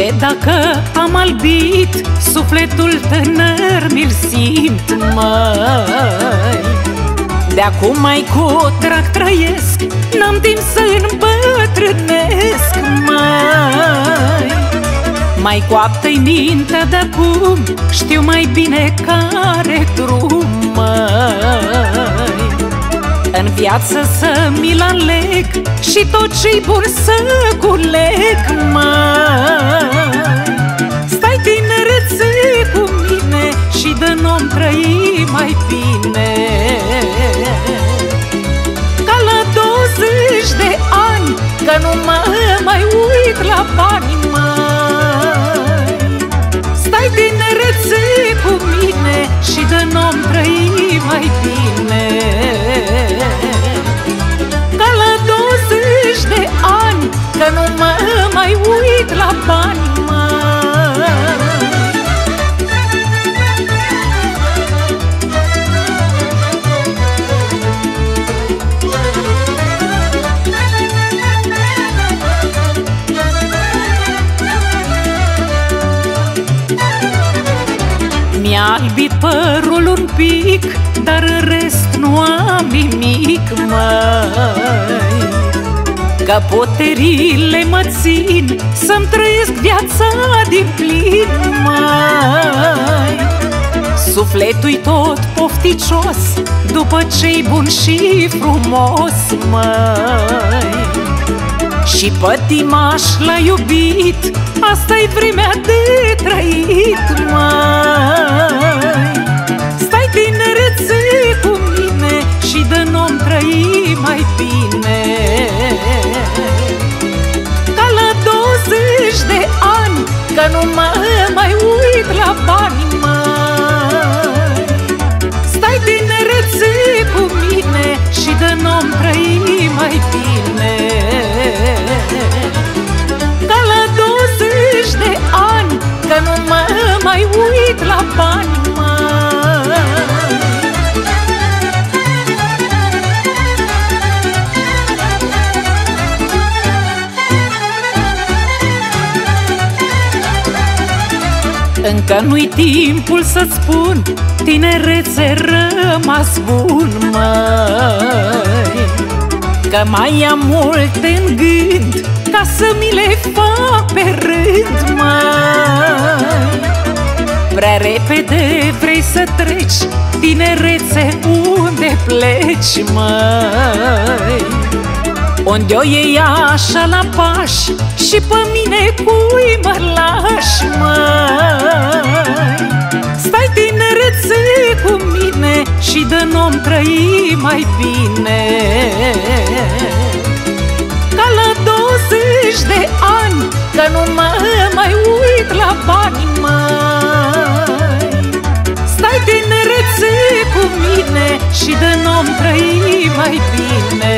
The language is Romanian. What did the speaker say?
Ce dacă am albit Sufletul tânăr mi-l simt, mai. De acum mai cu drag trăiesc N-am timp să îmbătrânesc, mai. Mai coaptă-i mintea de acum Știu mai bine care drum, mai. în viață să mi-l aleg Și tot ce-i bun să culeg, mai Stai tinerețe cu mine Și de om trăi mai bine. Ca la 20 de ani Că nu mă mai uit la bani, mai Stai tinerețe cu mine Și de om trăi mai bine albit părul un pic Dar în rest nu am nimic, mai Că puterile mă țin Să-mi trăiesc viața din plin, mai Sufletul-i tot pofticios După ce-i bun și frumos, mai Și pătimaș l-a iubit Asta-i vremea de trăit, mai Stai tinerețe cu mine Și de om trăi mai bine. Că nu mă mai Încă nu-i timpul să-ți spun Tinerețe rămas bun, măi. Că mai am multe în gând Ca să mi le fac pe rând, măi. Prea repede vrei să treci Tinerețe, unde pleci, măi? Unde o iei așa la pași Și pe mine cui mă trăi mai bine. Ca la 20 de ani Că nu mă mai uit la bani, mai Stai tinerețe cu mine Și de om trăi mai bine